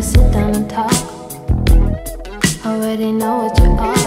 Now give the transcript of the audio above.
to sit down and talk. Already know what you are.